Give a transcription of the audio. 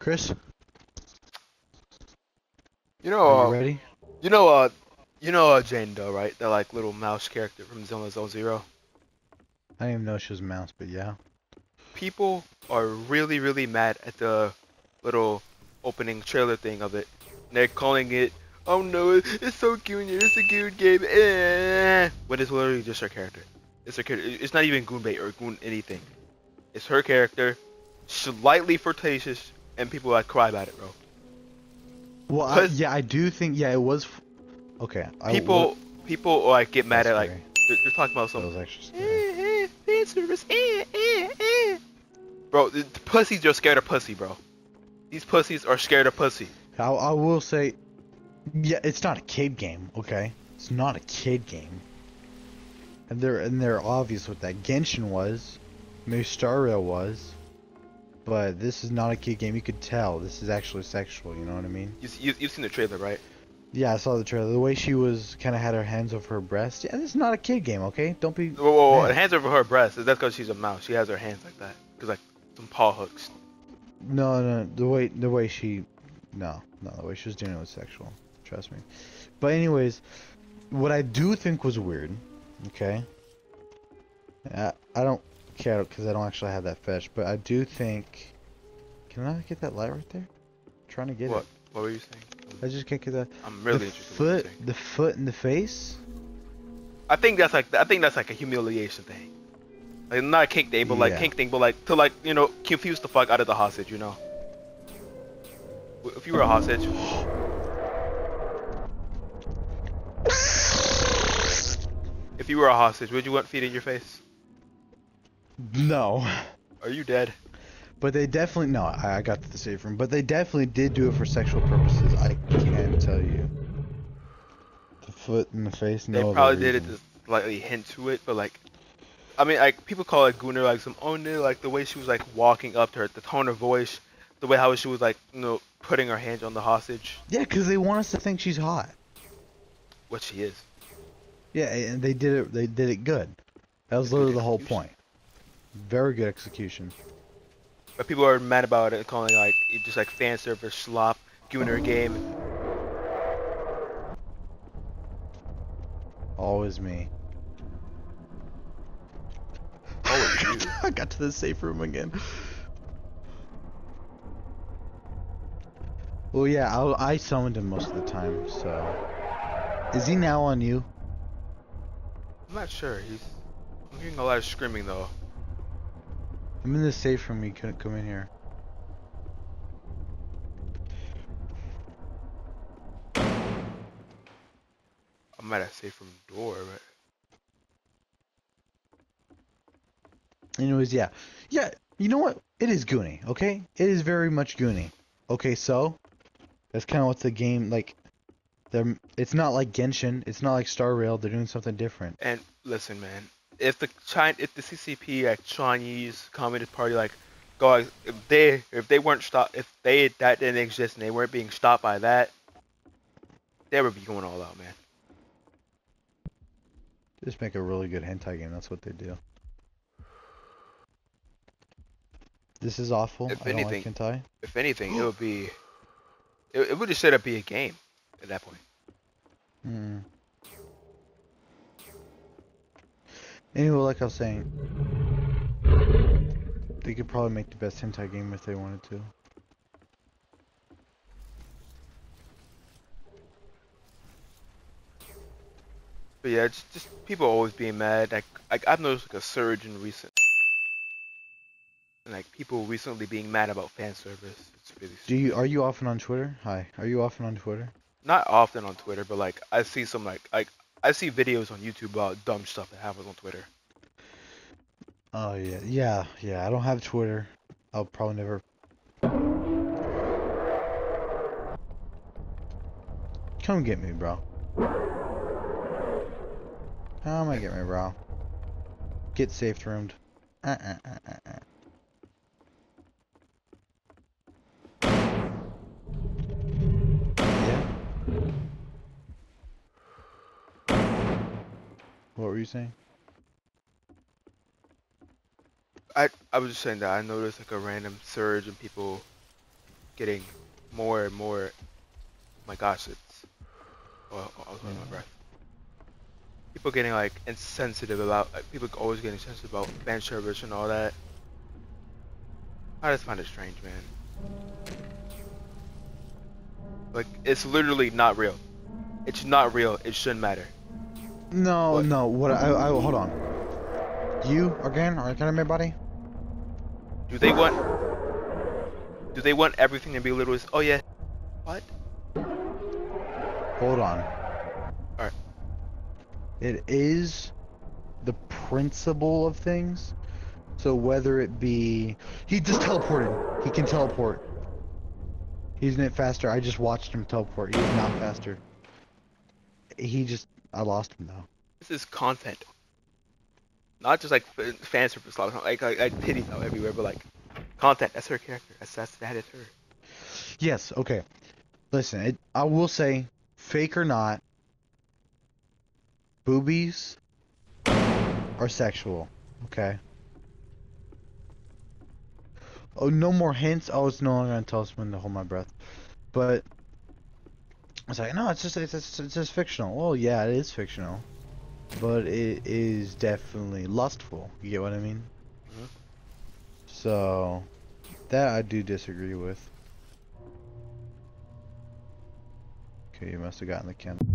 Chris, You know, are uh, you ready? you know, uh, you know, uh, Jane Doe, right? That like little mouse character from Zone Zone Zero. I didn't even know she was a mouse, but yeah. People are really, really mad at the little opening trailer thing of it. They're calling it, oh no, it's so cute, it's a cute game, eh. When it's literally just her character. It's her character. It's not even Goon bait or Goon anything. It's her character, slightly flirtatious, and people like cry about it, bro. Well, I, yeah, I do think yeah, it was. f- Okay. I, People, people like get mad at like they're, they're talking about That some was actually scary. Eh, eh, fan service, eh, eh, eh. Bro, the the pussies are scared of pussy, bro. These pussies are scared of pussy. I, I will say, yeah, it's not a kid game. Okay, it's not a kid game. And they're and they're obvious what that Genshin was, maybe Star Rail was, but this is not a kid game. You could tell this is actually sexual. You know what I mean? You, you, you've seen the trailer, right? Yeah, I saw the trailer. The way she was kind of had her hands over her breast. Yeah, this is not a kid game. Okay, don't be. Whoa, whoa, whoa. Hands over her breast. That's because she's a mouse. She has her hands like that. Cause like some paw hooks. No, no, the way the way she, no, no, the way she was doing it was sexual. Trust me. But anyways, what I do think was weird, okay. I I don't care because I don't actually have that fetch, but I do think. Can I get that light right there? trying to get What? it. What were you saying? I just can't get that. I'm really the interested. in foot, saying. the foot in the face. I think that's like I think that's like a humiliation thing. Like not a kink thing, but like Yeah. kink thing, but like to like you know confuse the fuck out of the hostage, you know. If you were a hostage, if you were a hostage, would you want feet in your face? No. Are you dead? But they definitely no. I, I got to the safe room, but they definitely did do it for sexual purposes. I can tell you. The foot in the face. No they probably did it to slightly hint to it, but like, I mean, like people call it Gunner, like some oh no, like the way she was like walking up to her, the tone of voice, the way how she was like, you know, putting her hands on the hostage, Yeah, because they want us to think she's hot. what she is. Yeah, and they did it. They did it good. That was literally the whole point. Very good execution. But people are mad about it, calling like just like fan service slop, Gunner game. Always me. Always you. I got to the safe room again. Well, yeah, I, I summoned him most of the time. So, is he now on you? I'm not sure. He's. I'm hearing a lot of screaming though. I'm in the safe room. You couldn't come in here. I'm at a safe room door, but Anyways, yeah, yeah. You know what? It is Goonie. Okay, it is very much Goonie. Okay, so that's kind of what the game like. They're, it's not like Genshin. It's not like Star Rail. They're doing something different. And listen, man, if the China, if the CCP, like Chinese Communist Party, like, guys, if they, if they weren't stopped, if they that didn't exist and they weren't being stopped by that, they would be going all out, man. Just make a really good hentai game. That's what they do. This is awful. If I don't anything- like hentai. If anything, it would be, it, it would just straight up be a game at that point. Hmm. Anyway, like I was saying, they could probably make the best hentai game if they wanted to. But yeah, it's just people always being mad. Like, like I've noticed like a surge in recent, like people recently being mad about fan service. It's really Do you are you often on Twitter? Hi, are you often on Twitter? not often on Twitter, but like I see some like like I see videos on YouTube about dumb stuff that happens on Twitter. Oh yeah, yeah, yeah. I don't have Twitter. I'll probably never. Come get me, bro. Come and get me, bro. Get safe roomed. Uh uh uh What were you saying? I I was just saying that I noticed like a random surge in people getting more and more. my gosh, it's. Oh, I was holding my breath. People getting like insensitive about like, people always getting sensitive about fan service and all that. I just find it strange, man. Like it's literally not real. It's not real. It shouldn't matter. No, What? no. What? I, I hold on. You again? Are you kidding me, buddy? Do they want? Do they want everything to be little? as- Oh yeah. What? Hold on. Alright. It is the principle of things. So whether it be he just teleported. He can teleport. He's not faster. I just watched him teleport. He's not faster. He just I lost him though. This is content. Not just like fan service, like like, like, like titties out everywhere, but like content. That's her character. That's that's that is her. Yes, okay. Listen, it, I will say, fake or not, boobies are sexual. Okay. Oh, no more hints. Oh, it's no longer gonna tell us when to hold my breath. But it's like, no, it's just it's just, it's just fictional. Well, yeah, it is fictional, but it is definitely lustful. You get what I mean? Mhm. So that I do disagree with. Okay, you must have gotten the candle.